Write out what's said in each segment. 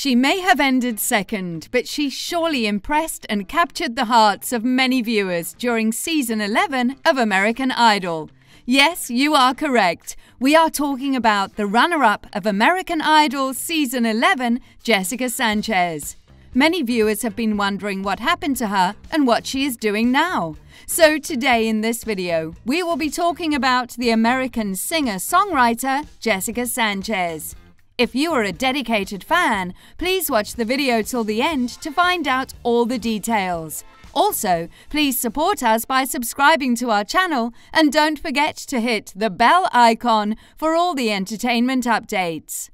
She may have ended second, but she surely impressed and captured the hearts of many viewers during season 11 of American Idol. Yes, you are correct. We are talking about the runner up of American Idol season 11, Jessica Sanchez. Many viewers have been wondering what happened to her and what she is doing now. So today in this video, we will be talking about the American singer-songwriter Jessica Sanchez. If you are a dedicated fan, please watch the video till the end to find out all the details. Also, please support us by subscribing to our channel and don't forget to hit the bell icon for all the entertainment updates.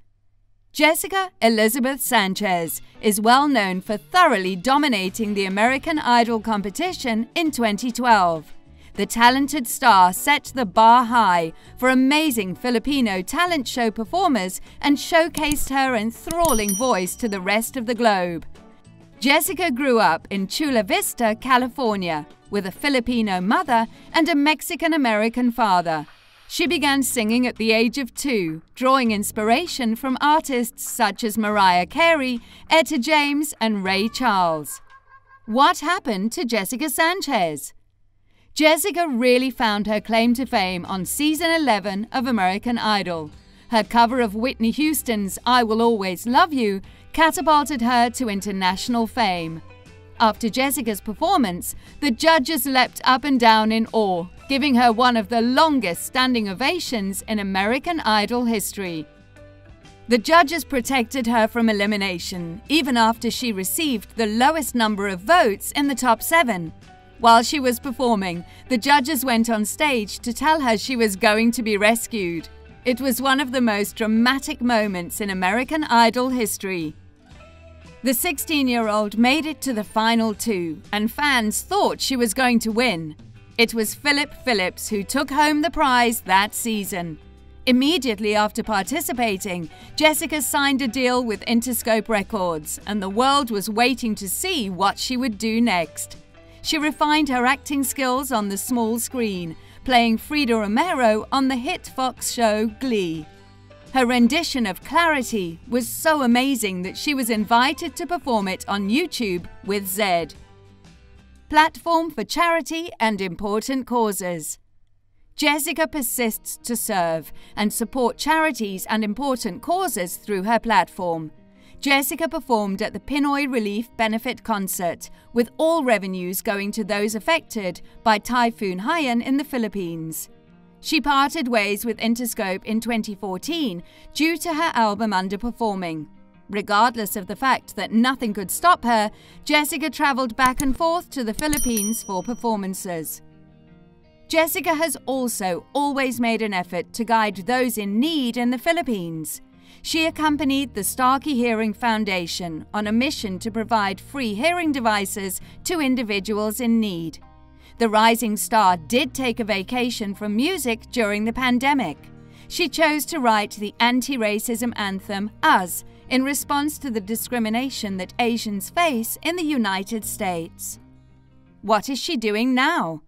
Jessica Elizabeth Sanchez is well known for thoroughly dominating the American Idol competition in 2012 the talented star set the bar high for amazing Filipino talent show performers and showcased her enthralling voice to the rest of the globe. Jessica grew up in Chula Vista, California, with a Filipino mother and a Mexican American father. She began singing at the age of two, drawing inspiration from artists such as Mariah Carey, Etta James, and Ray Charles. What happened to Jessica Sanchez? Jessica really found her claim to fame on season 11 of American Idol. Her cover of Whitney Houston's I Will Always Love You catapulted her to international fame. After Jessica's performance, the judges leapt up and down in awe, giving her one of the longest standing ovations in American Idol history. The judges protected her from elimination, even after she received the lowest number of votes in the top seven. While she was performing, the judges went on stage to tell her she was going to be rescued. It was one of the most dramatic moments in American Idol history. The 16 year old made it to the final two, and fans thought she was going to win. It was Phillip Phillips who took home the prize that season. Immediately after participating, Jessica signed a deal with Interscope Records, and the world was waiting to see what she would do next. She refined her acting skills on the small screen, playing Frida Romero on the hit Fox show Glee. Her rendition of Clarity was so amazing that she was invited to perform it on YouTube with Zedd. Platform for charity and important causes. Jessica persists to serve and support charities and important causes through her platform. Jessica performed at the Pinoy Relief Benefit Concert, with all revenues going to those affected by Typhoon Haiyan in the Philippines. She parted ways with Interscope in 2014 due to her album underperforming. Regardless of the fact that nothing could stop her, Jessica travelled back and forth to the Philippines for performances. Jessica has also always made an effort to guide those in need in the Philippines. She accompanied the Starkey Hearing Foundation on a mission to provide free hearing devices to individuals in need. The rising star did take a vacation from music during the pandemic. She chose to write the anti racism anthem Us in response to the discrimination that Asians face in the United States. What is she doing now?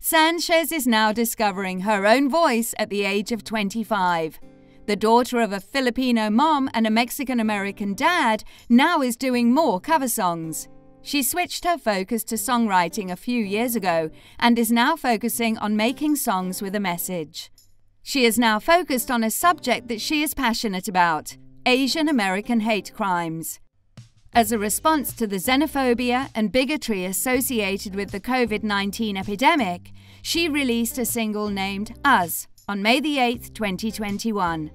Sanchez is now discovering her own voice at the age of 25. The daughter of a Filipino mom and a Mexican American dad now is doing more cover songs. She switched her focus to songwriting a few years ago and is now focusing on making songs with a message. She is now focused on a subject that she is passionate about Asian American hate crimes. As a response to the xenophobia and bigotry associated with the COVID 19 epidemic, she released a single named Us on May 8, 2021.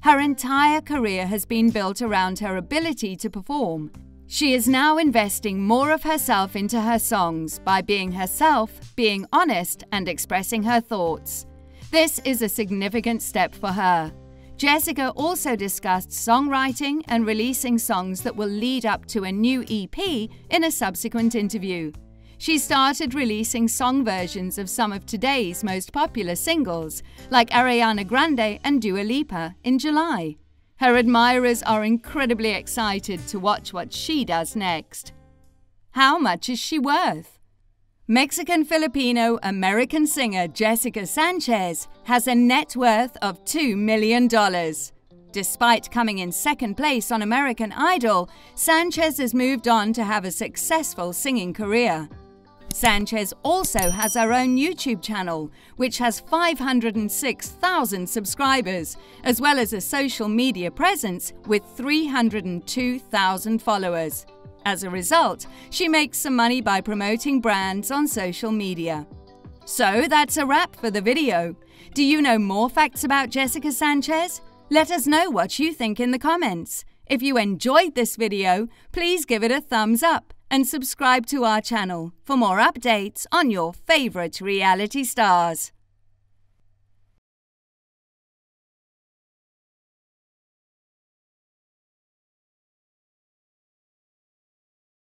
Her entire career has been built around her ability to perform. She is now investing more of herself into her songs by being herself, being honest, and expressing her thoughts. This is a significant step for her. Jessica also discussed songwriting and releasing songs that will lead up to a new EP in a subsequent interview. She started releasing song versions of some of today's most popular singles, like Ariana Grande and Dua Lipa, in July. Her admirers are incredibly excited to watch what she does next. How much is she worth? Mexican Filipino American singer Jessica Sanchez has a net worth of $2 million. Despite coming in second place on American Idol, Sanchez has moved on to have a successful singing career. Sanchez also has her own YouTube channel, which has 506,000 subscribers, as well as a social media presence with 302,000 followers. As a result, she makes some money by promoting brands on social media. So that's a wrap for the video. Do you know more facts about Jessica Sanchez? Let us know what you think in the comments. If you enjoyed this video, please give it a thumbs up and subscribe to our channel for more updates on your favourite reality stars.